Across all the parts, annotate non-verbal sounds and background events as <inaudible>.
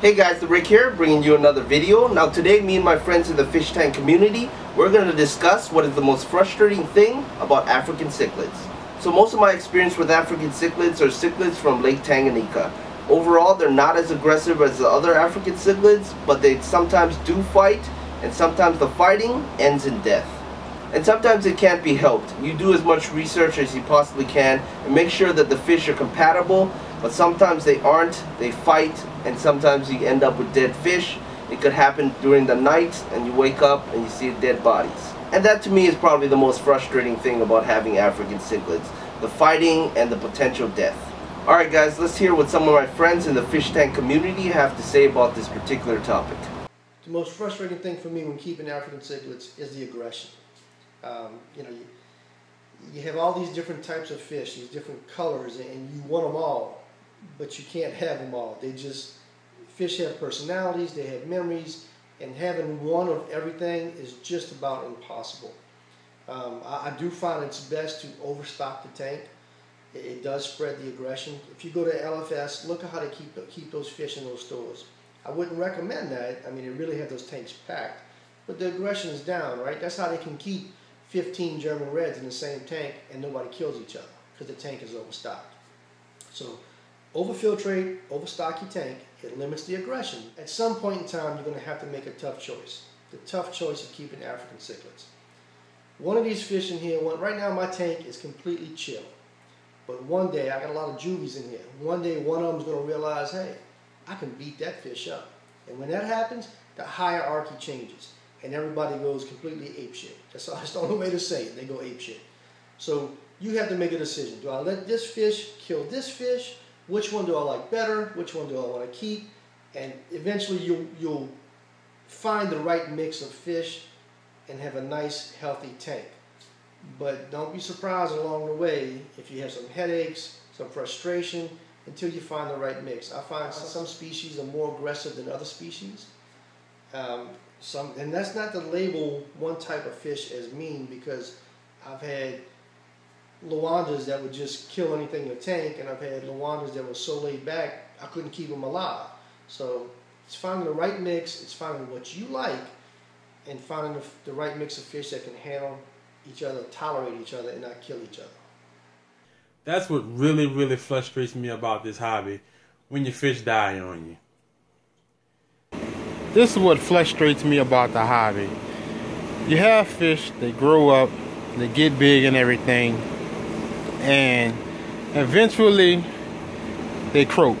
Hey guys, the Rick here, bringing you another video. Now today, me and my friends in the fish tank community, we're going to discuss what is the most frustrating thing about African cichlids. So most of my experience with African cichlids are cichlids from Lake Tanganyika. Overall, they're not as aggressive as the other African cichlids, but they sometimes do fight, and sometimes the fighting ends in death. And sometimes it can't be helped. You do as much research as you possibly can and make sure that the fish are compatible, but sometimes they aren't, they fight, and sometimes you end up with dead fish. It could happen during the night and you wake up and you see dead bodies. And that to me is probably the most frustrating thing about having African cichlids. The fighting and the potential death. Alright guys, let's hear what some of my friends in the fish tank community have to say about this particular topic. The most frustrating thing for me when keeping African cichlids is the aggression. Um, you know, you, you have all these different types of fish, these different colors, and you want them all, but you can't have them all. They just, fish have personalities, they have memories, and having one of everything is just about impossible. Um, I, I, do find it's best to overstock the tank. It, it, does spread the aggression. If you go to LFS, look at how they keep keep those fish in those stores. I wouldn't recommend that. I mean, they really have those tanks packed, but the aggression is down, right? That's how they can keep 15 German Reds in the same tank and nobody kills each other because the tank is overstocked. So overfiltrate, overstock your tank, it limits the aggression. At some point in time, you're going to have to make a tough choice. The tough choice of keeping African cichlids. One of these fish in here, one, right now my tank is completely chill. But one day, I got a lot of juvies in here. One day, one of them's going to realize, hey, I can beat that fish up. And when that happens, the hierarchy changes and everybody goes completely apeshit. That's, <laughs> that's the only way to say it. They go apeshit. So you have to make a decision. Do I let this fish kill this fish? Which one do I like better? Which one do I want to keep? And eventually you'll, you'll find the right mix of fish and have a nice healthy tank. But don't be surprised along the way if you have some headaches, some frustration, until you find the right mix. I find some species are more aggressive than other species. Um, some, and that's not to label one type of fish as mean because I've had Luandas that would just kill anything in the tank, and I've had Luandas that were so laid back I couldn't keep them alive. So it's finding the right mix, it's finding what you like, and finding the, the right mix of fish that can handle each other, tolerate each other, and not kill each other. That's what really, really frustrates me about this hobby when your fish die on you this is what frustrates me about the hobby. You have fish, they grow up, they get big and everything, and eventually they croak.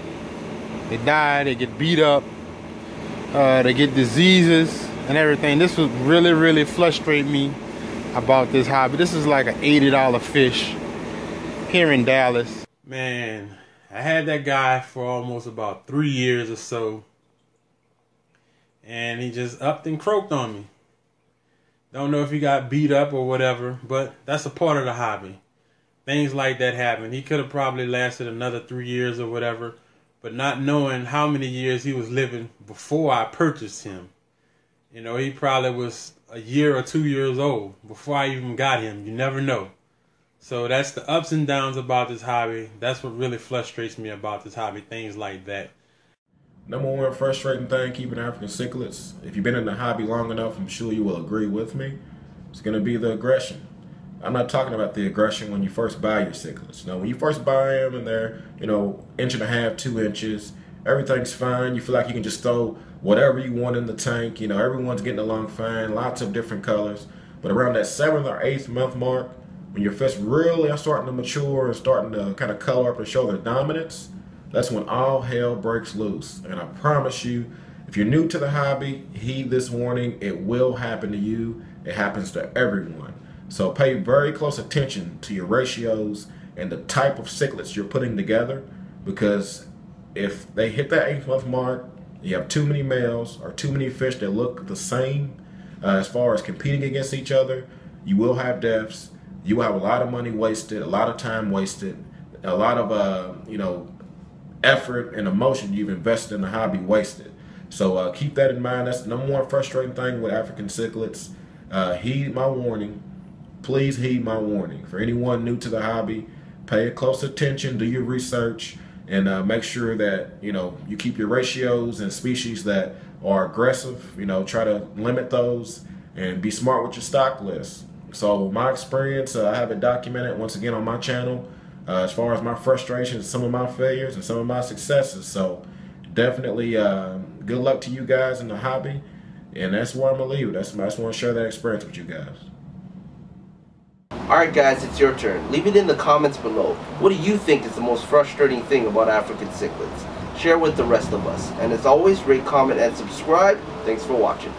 They die, they get beat up, uh, they get diseases and everything. This would really, really frustrate me about this hobby. This is like an $80 fish here in Dallas. Man, I had that guy for almost about three years or so and he just upped and croaked on me. Don't know if he got beat up or whatever, but that's a part of the hobby. Things like that happen. He could have probably lasted another three years or whatever, but not knowing how many years he was living before I purchased him. You know, he probably was a year or two years old before I even got him. You never know. So that's the ups and downs about this hobby. That's what really frustrates me about this hobby, things like that. Number one frustrating thing keeping African cichlids, if you've been in the hobby long enough, I'm sure you will agree with me, it's going to be the aggression. I'm not talking about the aggression when you first buy your cichlids. Now, when you first buy them and they're, you know, inch and a half, two inches, everything's fine. You feel like you can just throw whatever you want in the tank. You know, everyone's getting along fine, lots of different colors. But around that seventh or eighth month mark, when your fish really are starting to mature and starting to kind of color up and show their dominance, that's when all hell breaks loose. And I promise you, if you're new to the hobby, heed this warning. It will happen to you. It happens to everyone. So pay very close attention to your ratios and the type of cichlids you're putting together because if they hit that eighth month mark, you have too many males or too many fish that look the same uh, as far as competing against each other, you will have deaths. You will have a lot of money wasted, a lot of time wasted, a lot of, uh, you know, effort and emotion you've invested in the hobby wasted. So uh, keep that in mind. That's the number one frustrating thing with African cichlids. Uh, heed my warning. Please heed my warning. For anyone new to the hobby, pay close attention, do your research, and uh, make sure that you know you keep your ratios and species that are aggressive. You know, try to limit those and be smart with your stock list. So my experience, uh, I have it documented once again on my channel. Uh, as far as my frustrations, some of my failures, and some of my successes. So definitely, uh, good luck to you guys in the hobby. And that's where I'm gonna leave. That's I just want to share that experience with you guys. Alright guys, it's your turn. Leave it in the comments below. What do you think is the most frustrating thing about African cichlids? Share with the rest of us. And as always, rate, comment, and subscribe. Thanks for watching.